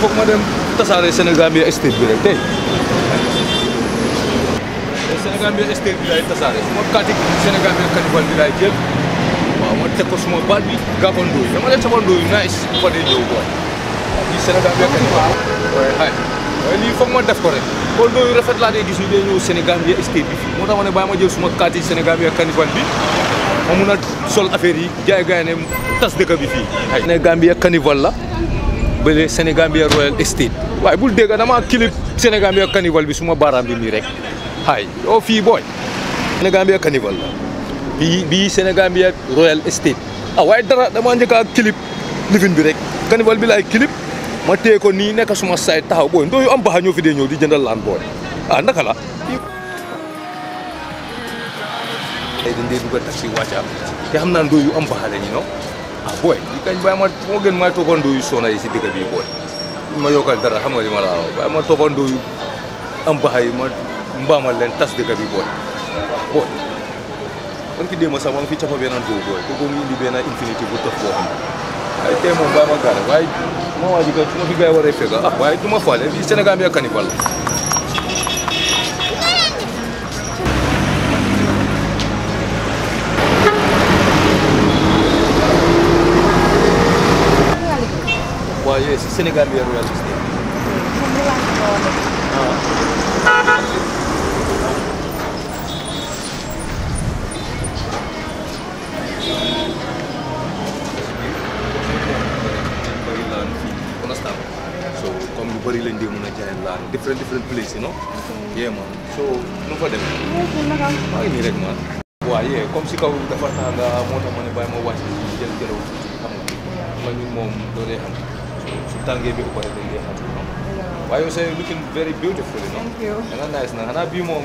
foog ma dem tasaare Sénégal bi estate bi rek tey Sénégal bi estate bi laay tasaare suma kati Sénégal bi kanibal bi laay jël waaw ma teg ko suma baat bi gàppandoo yi dama leen sabandoo yi nice bu fa dee ñëw quoi lii Sénégal bi yëkkati waaw waaye xay waaye lii foog ma def ko rek kon loolu rafet laa dee gis ñu dee ñëw Sénégal bi escape bi fii moo tax ma ne bàyyi ma jël suma carte yi Sénégal bi ak carnival bi ma mun a sol affaire yi jaay gaay ne tas dëkk bi fii xay Sénégal bi ak carnival la bële Sénégal bi ak Royal Estate waaye bul dégg dama clip Sénégal bi ak carnival bi suma baaraam bi nii rek xay oo fii booy Sénégal bi ak carnival la bii bii Sénégal bi ak Royal Estate ah waaye dara dama njëkk ak clip lifin bi rek Cannibal bi laay clip ma téye ko nii nekk suma saay taxaw booy ndooyu am baxa ñoo fi dee ñëw di jëndal laan booy ah naka la ay dañ dee dugal taxi wàcca te xam naa ndooyu am baxa la ñu no ah booy li kañ bàyyi ma moo gën may toogoon ndooyu soona yi si dëkk bi booy ma yokkal dara xam nga li ma la wax bàyyi ma toogoon ndooyu am baxa yi ma mbaamal leen tas dëkk bi booy booy man ki démb sax ma ngi fi capa beneen góob booy kooku mu indi benn infinité bu tëf boo xam ay tey moom bàyyi ma gaale waaye ma waa ji ko su ma fi gars yi waree fekk ah waaye du ma faale fii Sénégal bi ak cannibal la waaw yooyu si Sénégal bi yaru yàlla gis bëri lañ dee mën a jaay laa different different place you know yeah man so nu fa dem maa ngi nii rek man waaw yee comme si kaw dafa tànga moo tax ma ne bàyyi ma wàcc si jël jëlaw tuuti xam nga ma ñun moom doo dee xam su tàngee bi pare dañ dee xam waaye yow say looking very beautiful you know Thank you. da nga nice na xanaa bii moom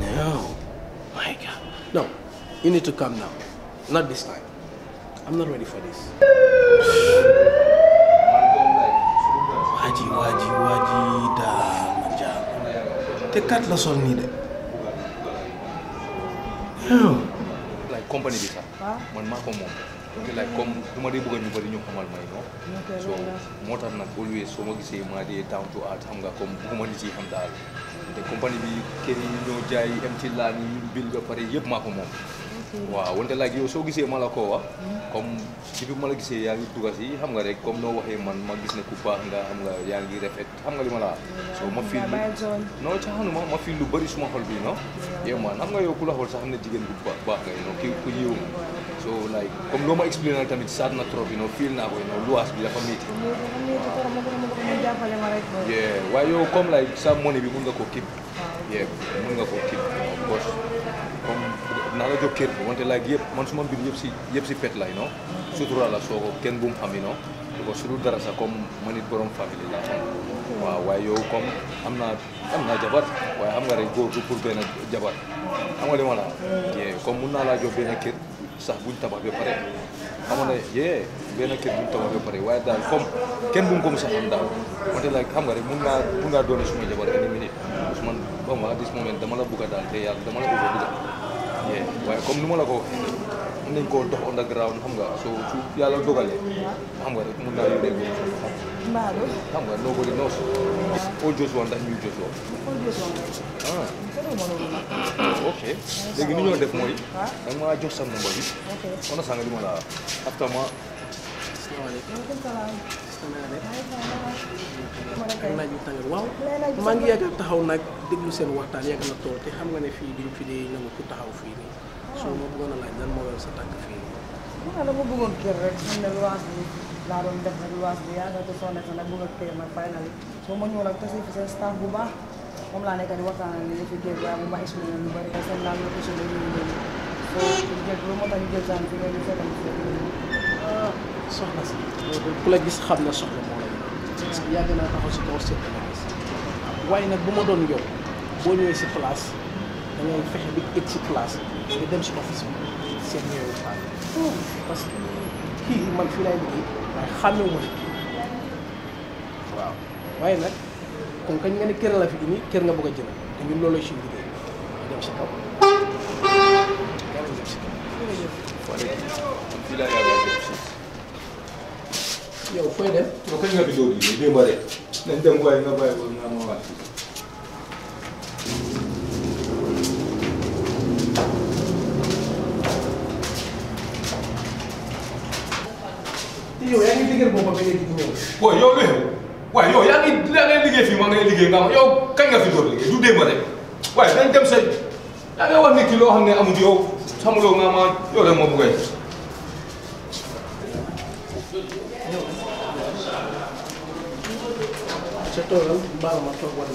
No. My God. No. You need to come now. Not this time. I'm not ready for this. Waji, waji, waji, da, manja. Te kat la sol nii de. No. Like company bi sax. Man maa ko moom. ok like comme du ma dee bëgg ñu bëri ñu xamal may non so moo tax nag always soo ma gisee maa dee down to earth xam nga comme bëgguma nit yi xam daal te compagnie bi kër yi ñoo jaay am ci laan yi ñu bind ba pare yëpp maa ko moom waaw wante laaj yow soo gisee ma la ko wax comme ci bi ma la gisee yaa ngi dugas yi xam nga rek comme noo waxee man ma gis ne ku baax nga xam nga yaa ngi rafet xam nga li ma la wax soo ma fii lu non caaxaanuma ma fii lu bëri suma xol bi non yow man xam nga yow ku la xool sax xam ne jigéen bu baax baax nga you know ki ku yiw nga so like comme loo ma expliqué nag tamit saat na trop you know feel naa ko you know luwaas bi dafa métti yeah waaye yow comme like sa money bi mun nga koo keep yeah mun nga koo keep of course comme naa la jox kër bi wante like yëpp man suma mbir yëpp si yëpp si pet la you know sutura la soo ko kenn bu mu xam you know parce que su dul dara sax comme man it borom famille la xam waaw waaye yow comme am naa am naa jabar waaye xam nga rek góor du pour benn jabar xam nga li ma la yee comme mun naa laa jox benn kër sax buñ tabax ba pare xam nga yee benn kër buñ tabax ba pare waaye daal comme kenn bu mu ko mos a xam daal wante nag xam nga rek mun naa mun naa doon suma jabar any minute su man ba ma dis moment dama la bugg a daal te yàlla dama la bugg a bugg yee waaye comme ni ma la ko waxee mën nañ koo dox underground xam nga soo su yàlla dogalee xam nga rek mun naa yónnee ko xam Mbaalu. xam nga noo ko di noosu. foo joosu woon ndax ñu joosu woon. foo joosu woon. ah. jarul ma loolu nag. ok léegi ni ñoo def mooy. waaw ah. da nga maa jox sa number bi. ok kon nag sànq di ma la after ma. asalaamaaleykum. maaleykum salaam. waaw maa ngi yàgg taxaw nag déglu seen waxtaan yàgg na tool te xam nga ne fii duñ fi dee nangu ku taxaw fii nii soo ma bëggoon a laaj lan moo doon sa tànk fii. waaw dama bëggoon kër rek ñu ne luwaas bi laa doon def rek luwaas bi yaa ngi ko sonné sa nag bëgg a kër ma fay na li soo ma ñëw nag tase fi seen staff bu baax moom laa nekk di waxtaan ak li fi kër bi waaye bu ma expliqué lu bëri parce que laa nga ko suñu ñu ñu soo jël lu moo tax ñu jël saan fi nga ñu fekk ñu fekk ñu soxna si loolu ku la gis xam na soxla moo lay parce que yàgg naa taxaw si kaw seet la gis waaye nag bu ma doon yow boo ñëwee si place da ngay fexe bi egg si place nga dem si office bi seen ñëw waxtaan parce que kii man fii laay liggéey waaye xàmmewu ma fi kii waaw waaye nag kon kañ nga ne kër la fi indi kër nga bëgg a jël te ñun looloo suñu liggéey nga dem si kaw nga dem si kaw yow fooy dem. yow kañ nga fi doon liggéey démb rek nañ dem waaye nga bàyyi ko nga ma waat yow yaa ngi liggéey boobu ba léegi ñëw. booy yow lu xew waaye yow yaa ngi yaa ngi liggéey fii ma ngay liggéey nga ma yow kañ nga fi door liggéey du démb rek waaye dañ dem sa da ngay wax nit ki loo xam ne amul yow xamuloo nga ma yow rek moo bëggee. sa toolam baal ma toog wala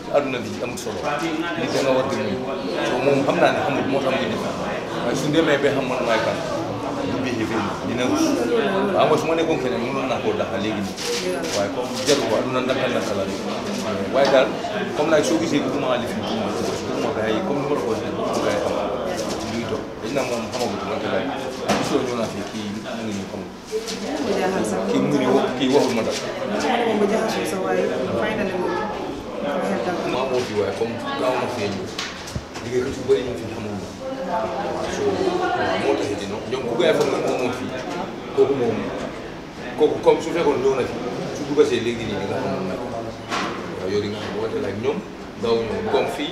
àdduna bi amul solo nit da nga war di muñ so moom xam naa ne xamul moo tax muy def waaye su demee ba xam man maay kan bu bixi fi dina rus waaw nga su ma nekkoon feneen mënoon naa koo daxa léegi nii waaye comme jaru ko àdduna ndaka ndaka la rek waaye daal comme laay soo gisee bëgguma lif bi bëgguma parce que bëgguma gars yi comme ni ma la ko waxee bëgguma gars yi xam ci luy toog dañ naa moom xamagu ci man ko laay gisoo ñëw naa fii kii mu ngi ñu xamul kii mu ne kii waxul ma dara. maa woo fi waaye comme gaaw ma fee ñëw liggéey ko ci bëri ñu fi xamul ma waaw so moo tax it non ñoom ku gaay foog nag moom moom fii kooku moom kooku comme su fekkoon ñëw na fi su dugasee léegi nii di nga xamul nag waaw yow di nga xam woote la ak ñoom gaaw ñoom comme fii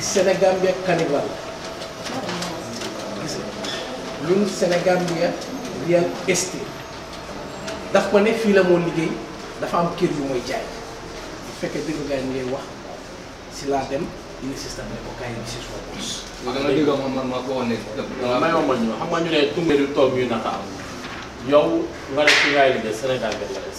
Sénégal bi ak Cannibal gis nga ñun Sénégal bi ak Real Estate daf ma ne fii la moo liggéey dafa am kër yu mooy jaay bu fekkee dégg nga ngay wax si laa dem indi système ne ko kaay bi si soo bos. da nga dégg moom man maa ko wane. waaw may ma ñu xam nga ñu ne tunge du toog ñuy naka am yow nga ne fi ngay liggéey Sénégal bi nga des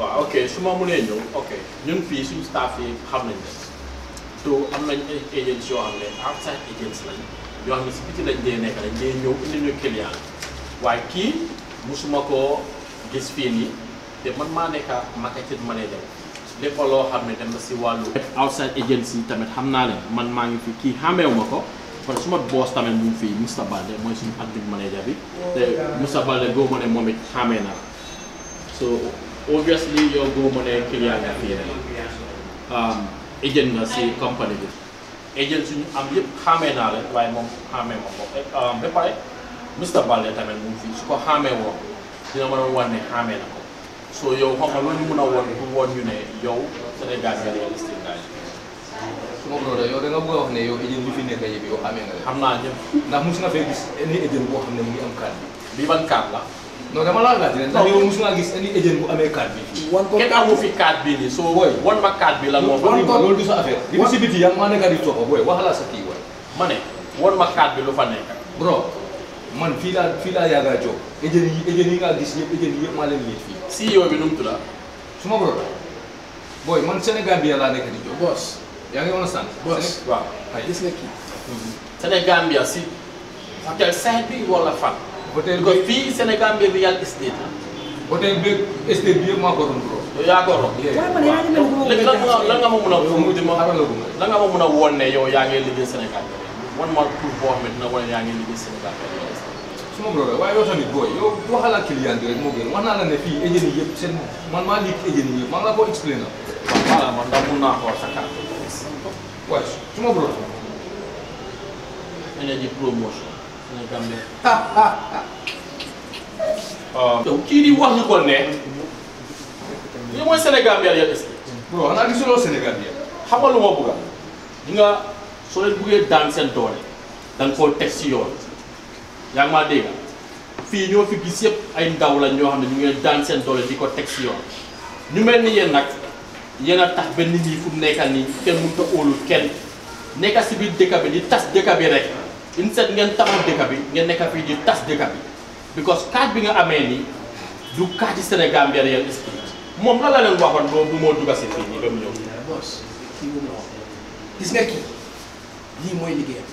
waaw ok su ma mënee ñëw ok ñun fii suñu staff yi xam nañ ne so am nañ ay agents yoo xam ne outside agents lañ yoo xam ne si biti lañ dee nekk lañ dee ñëw indi ñu client waaye kii musuma koo gis fii nii te man maa nekk marketing manager lépp loo xam ne dem na si wàllu outside agents yi tamit xam naa leen man maa ngi fi kii xàmmeewu ma ko kon suma boss tamit mu ngi fii Moussa Balde mooy suñu admin manager bi te Moussa Balde goo ma ne moom it xàmmee naa so obviously yow boo mënee client nga fii rek um, agent nga si company bi agent suñu am yëpp xamee naa la waaye moom xamee ma ko eh, um, ba pare Mr Balde tamit mu fii su ko xamee woon dina mën a wan ne xamee na ko so yow xam nga loolu mën a woon pour woon ñu ne yow Sénégal nga real estate daal su ma mënoon yow da nga bëgg a wax ne yow agent bi fi nekk yëpp yow xamee nga leen xam naa ñëpp ndax mos nga fee gis any agent boo xam ne mu ngi am carte bi bii ban kaat la non dama laa laaj ndax yow mos ngaa gis indi agent bu amee carte bi. wan ko kenn amu fi carte bii nii soo booy wan ma carte bi la moo fa. wan ko loolu du sa affaire. di si biti yaa maa nekk di toog booy wax la sa kii waay. ma ne wan ma carte bi lu fa nekk. bro man fii laa fii laa yàgg a jóg. agent yi agent yi nga gis yëpp agent yi yëpp maa leen liit fii. si yow bi nu mu tudd suma bro booy man Sénégal bi yàlla nekk di jóg. boss yaa ngi woon a sant. boss waaw gis nga kii. Sénégambia si hôtel Saint bi wala fan. hôtel bi ko fii Sénégambia bi yàlla estate. hôtel bi estate bi yëpp maa ko doon trop. yow yaa ko doon. waaw man yaa ngi mel ni léegi lan nga lan nga ma mun a. mu di ma lan nga ma mun a woon ne yow yaa ngi liggéey Sénégal wan ma pour boo xam ne dina wane yaa ngi liggéey Sénégal. su ma mënoon waaye yow tamit booy yow waxal ak client bi rek moo gën wax naa la ne fii agent yi yëpp seen man maa liggéey agent yi yëpp maa ngi la ko expliqué na. waaw voilà man ndax mun naa ko sa carte. waaye su ma bro energy promotion ne gambe yow kii di wax ñu ko ne li mooy Sénégal bi yàlla est-ce que bro xanaa gisuloo Sénégal bi xam nga lu ma bëgg a di nga soo leen buggee daan seen doole da nga koo teg si yoon yaa ngi maa dégg fii ñoo fi gis yëpp ay ndaw la ñoo xam ne ñu ngi daan seen doole di ko teg si yoon ñu mel ni yéen nag yéen a tax benn nii fu mu nekkal nii kenn mënut a óolu kenn nekka si biir dëkk bi di tas dëkk bi rek in set ngeen taxaw dëkk bi ngeen nekka fii di tas dëkk bi because carte bi nga amee nii du carte Sénégal bi yéen esprit moom la la leen waxoon boobu du moo dugg si fii nii ba mu ñëw. boss kii moom la wax gis nga kii lii mooy liggéeyam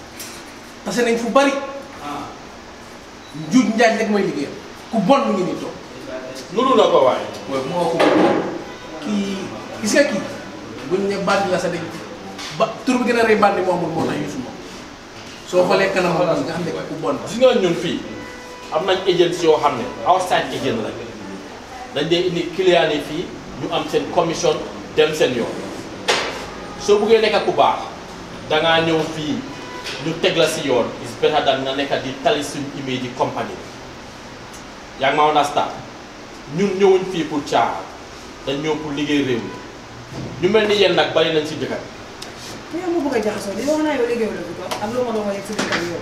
parce que nañ fu bari njuuj njaaj rek mooy liggéeyam ku bon mu ngi nii toog nuru na ko waaye mooy moo ko kii gis nga kii buñ ne bandi la sa dañ ba tur bi gën a rëy bandi moo amul moo tax Youssou moom soo xoolee kanam nga xam ne ku bon la gis nga ñun fii am nañ agents yoo xam ne outside agent la dañ dee indi client yi fii ñu am seen commission dem seen yoon soo buggee nekk ku baax dangaa ñëw fii ñu teg la si yoon is better than nga nekk di tali suñ image yi compagnie yaa ngi ma understand ñun ñëwuñ fii pour caaxaan dañ ñëw pour liggéey réew mi ñu mel ni yéen nag bari nañ si dëkk bi. yow ma bëgg a jaxasoo li wax naa yow liggéey la bu baax ak loo ma doon wax yegg si dëkk bi yow.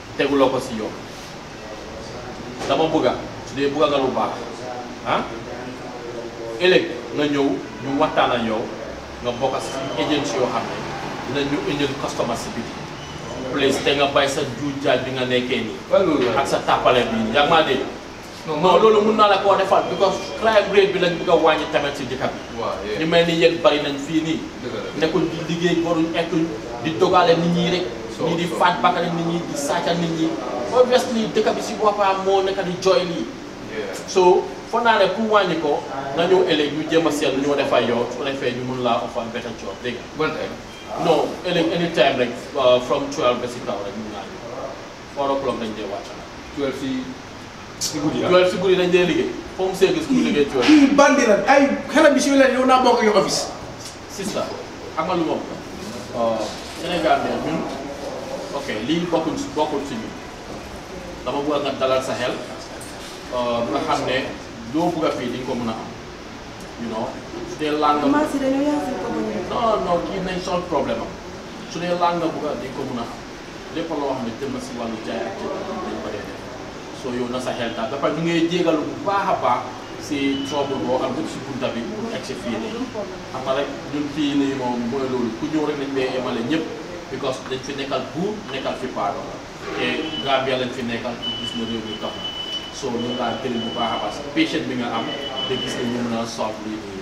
teguloo ko si yoon dama bëgga su dee bëgga nga lu baax ah ëllëg nga ñëw ñu waxtaan ak yow nga bokk si agence yoo xam ne dinañ ñu indil customer si biti place te nga bàyyi sa juujaaj bi nga nekkee nii waaye loolu la ak sa tàppale bi yaa ngi maa dégg non loolu mun naa la koo defal because crime rate bi lañ bëgg a wàññi tamit si dëkk bi ñu mel ni yéen bari nañ fii nii nekkul di liggéey boruñ ekk di dogale nit ñi rek ñi di faat bakkale nit ñi di sàcca nit ñi obviously dëkk bi si boppam moo nekk di jooy lii so foog naa ne pour wàññi ko nga ñëw ëllëg ñu jéem a seet lu ñoo defay yow su ko defee ñu mun laa offal better job dégg nga non ëllëg anytime rek uh, from 12 ba si kaw rek four o'clock dañ dee wàcc twelve si si guddi ah. twelve si guddi dañ dee liggéey foo mu see gis ku liggéey twelve kii bandi la ay xale bi si leen yow naa bokk ak yow office sista xam nga lu moom Sénégal de ñun ok lii bokkul si bokkul si ñun dama bëgg nga dalal sa xel euh, nga xam ne loo bëgg a fii di nga ko mën a am you know su dee laal nga Maman si dañoo yaa seen ko ba ñu. non non kii nañ sol problème am su dee laal nga bëgg a di nga ko mën a am lépp loo xam ne jëm na si wàllu jaay ak jënd dañ ko dee def soo yow na sa xel daal dafa ñu ngay jégalu bu baax a baax si trouble boo am si bunta bi pour egg si fii nii xam nga rek ñun fii nii moom mooy loolu ku ñëw rek lañ koy emale ñëpp because dañ fi nekkal buur nekkal fi paado te Gambia lañ fi nekkal pour gis na réew mi dox na soo ñu ngaa gërëm bu baax a baax si patient bi nga am te gis na ñu mën a solve lii nii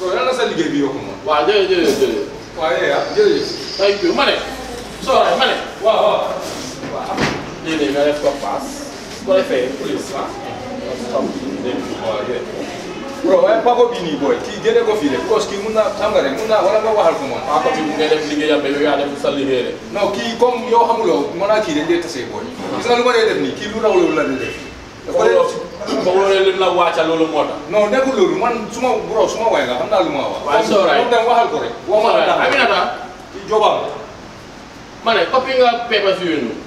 loolu lan la sa liggéey bi yokku moom. waaw jërëjëf jërëjëf jërëjëf. waaw yéen a jërëjëf. thank you ma ne. sooraay ma ne. waaw waaw. waaw. lii de nga def ko paas. su ko defee police ah. waaw jërëjëf. bro waaye pako bii nii booy kii génne ko fii de cause kii mun naa xam nga rek mun naa wala nga waxal ko moom. pako bi mu ngay def liggéeyam ba yow yaa def sa liggéey de. non kii comme yow xamuloo mën naa kii dañ dee tasee booy. gis nga lu ma dee def nii kii lu raw loolu la dee def. dafa leen si ba wóoree lim la wàcca loolu moo tax. non nekkul loolu man su ma bro su ma waay nga xam naa lu ma wax. waaye soo raay moom tam waxal ko rek. wax ma la daal Aminata ci jobam la. ma ne copie nga papers yooyu noonu.